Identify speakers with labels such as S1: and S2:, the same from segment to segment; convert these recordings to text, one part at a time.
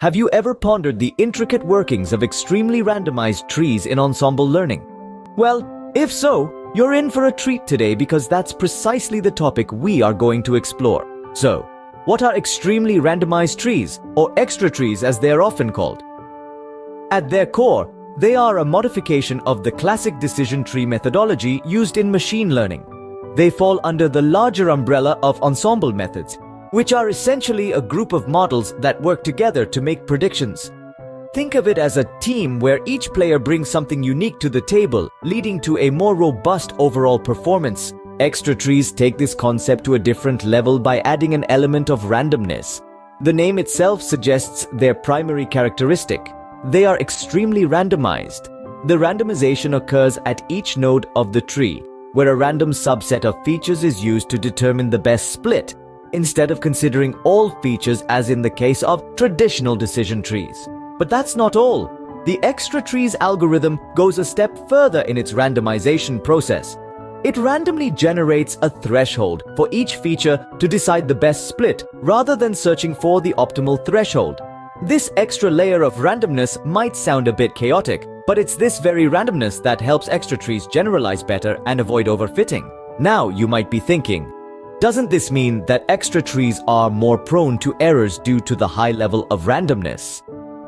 S1: Have you ever pondered the intricate workings of extremely randomized trees in ensemble learning? Well, if so, you're in for a treat today because that's precisely the topic we are going to explore. So, what are extremely randomized trees, or extra trees as they are often called? At their core, they are a modification of the classic decision tree methodology used in machine learning. They fall under the larger umbrella of ensemble methods, which are essentially a group of models that work together to make predictions. Think of it as a team where each player brings something unique to the table, leading to a more robust overall performance. Extra trees take this concept to a different level by adding an element of randomness. The name itself suggests their primary characteristic. They are extremely randomized. The randomization occurs at each node of the tree, where a random subset of features is used to determine the best split, instead of considering all features as in the case of traditional decision trees. But that's not all. The extra trees algorithm goes a step further in its randomization process. It randomly generates a threshold for each feature to decide the best split rather than searching for the optimal threshold. This extra layer of randomness might sound a bit chaotic, but it's this very randomness that helps extra trees generalize better and avoid overfitting. Now you might be thinking, doesn't this mean that extra trees are more prone to errors due to the high level of randomness?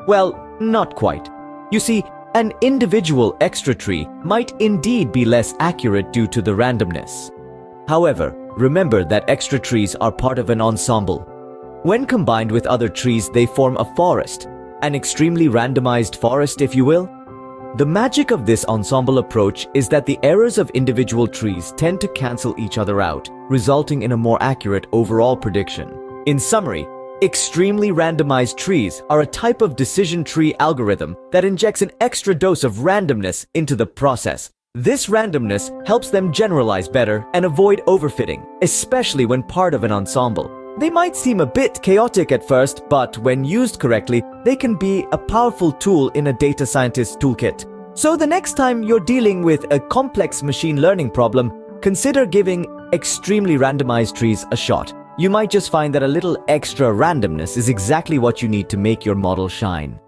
S1: Well, not quite. You see, an individual extra tree might indeed be less accurate due to the randomness. However, remember that extra trees are part of an ensemble. When combined with other trees, they form a forest, an extremely randomized forest, if you will. The magic of this ensemble approach is that the errors of individual trees tend to cancel each other out, resulting in a more accurate overall prediction. In summary, extremely randomized trees are a type of decision tree algorithm that injects an extra dose of randomness into the process. This randomness helps them generalize better and avoid overfitting, especially when part of an ensemble. They might seem a bit chaotic at first, but when used correctly, they can be a powerful tool in a data scientist's toolkit. So the next time you're dealing with a complex machine learning problem, consider giving extremely randomized trees a shot. You might just find that a little extra randomness is exactly what you need to make your model shine.